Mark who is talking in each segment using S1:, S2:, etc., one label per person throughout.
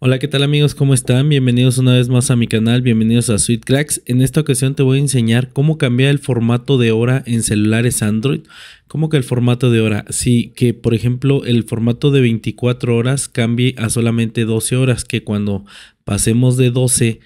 S1: Hola, ¿qué tal amigos? ¿Cómo están? Bienvenidos una vez más a mi canal, bienvenidos a Sweet Cracks. En esta ocasión te voy a enseñar cómo cambiar el formato de hora en celulares Android. ¿Cómo que el formato de hora? Sí, que por ejemplo el formato de 24 horas cambie a solamente 12 horas, que cuando pasemos de 12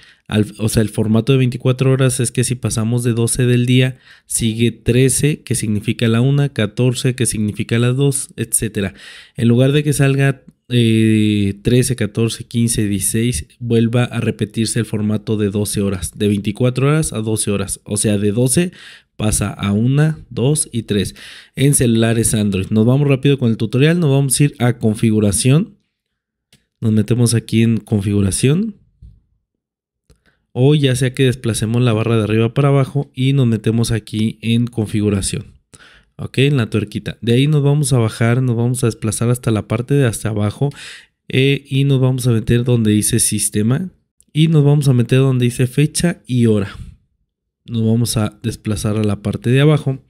S1: o sea, el formato de 24 horas es que si pasamos de 12 del día, sigue 13, que significa la 1, 14, que significa la 2, etc. En lugar de que salga 13, 14, 15, 16, vuelva a repetirse el formato de 12 horas, de 24 horas a 12 horas, o sea, de 12 pasa a 1, 2 y 3 en celulares Android. Nos vamos rápido con el tutorial, nos vamos a ir a configuración, nos metemos aquí en configuración o ya sea que desplacemos la barra de arriba para abajo y nos metemos aquí en configuración. Ok, en la tuerquita. De ahí nos vamos a bajar, nos vamos a desplazar hasta la parte de hasta abajo eh, y nos vamos a meter donde dice sistema y nos vamos a meter donde dice fecha y hora. Nos vamos a desplazar a la parte de abajo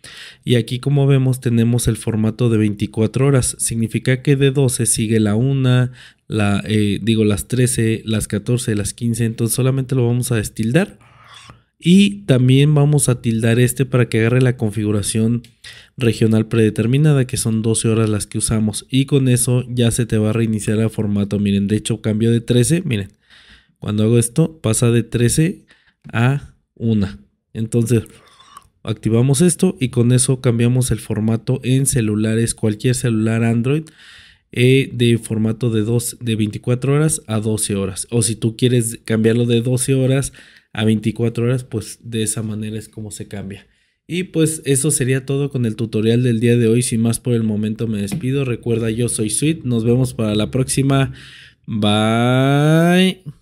S1: y aquí como vemos tenemos el formato de 24 horas. Significa que de 12 sigue la 1, la, eh, digo las 13, las 14, las 15. Entonces solamente lo vamos a destildar. Y también vamos a tildar este para que agarre la configuración regional predeterminada, que son 12 horas las que usamos. Y con eso ya se te va a reiniciar el formato. Miren, de hecho cambio de 13. Miren, cuando hago esto pasa de 13 a 1. Entonces activamos esto y con eso cambiamos el formato en celulares, cualquier celular Android. Eh, de formato de, dos, de 24 horas a 12 horas. O si tú quieres cambiarlo de 12 horas a 24 horas, pues de esa manera es como se cambia. Y pues eso sería todo con el tutorial del día de hoy. Sin más por el momento me despido. Recuerda, yo soy Sweet. Nos vemos para la próxima. Bye.